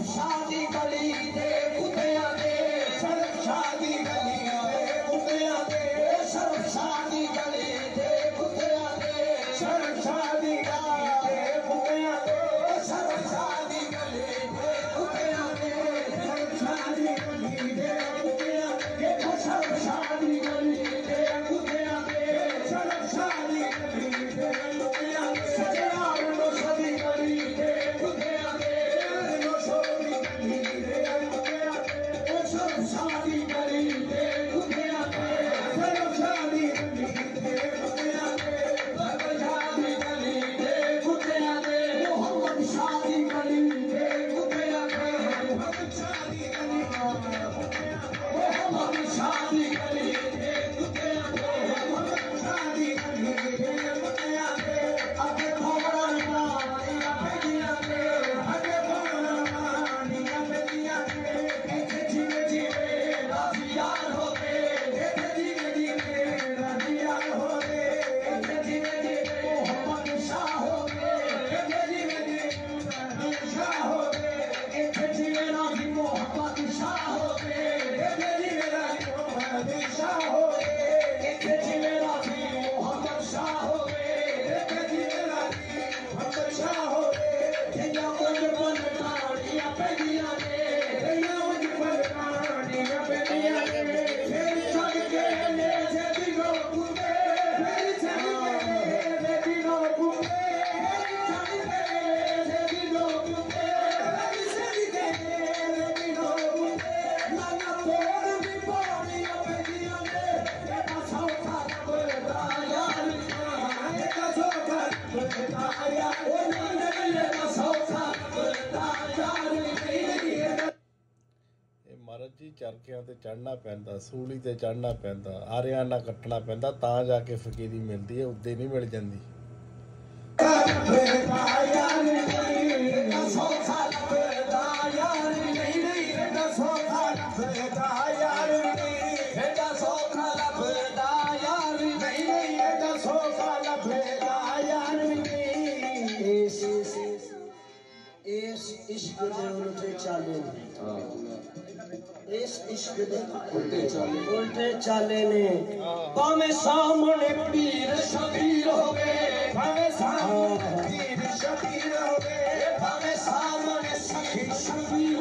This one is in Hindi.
Oh. Happy, happy. போல் வெட்டாடி அப்பையாதே ਮਹਾਰਾਜ ਜੀ, ਚਰਖਿਆਂ ਤੇ ਚੜਨਾ ਪੈਂਦਾ, ਸੂਲੀ ਤੇ ਚੜਨਾ ਪੈਂਦਾ, ਆਰਿਆਂ ਨਾਲ ਕੱਟਣਾ ਪੈਂਦਾ, ਤਾਂ ਜਾ ਕੇ ਫਕੀਰੀ ਮਿਲਦੀ ਹੈ ਉੱਦੇ ਨਹੀਂ ਮਿਲ ਜਾਂਦੀ। इश्क दे उल्टे चाले। इस इश्क दे उल्टे चाले। उल्टे चाले ने। भावे सामने पीर शबीर होवे। भावे सामने पीर शबीर होवे। भावे सामने सखी शबीर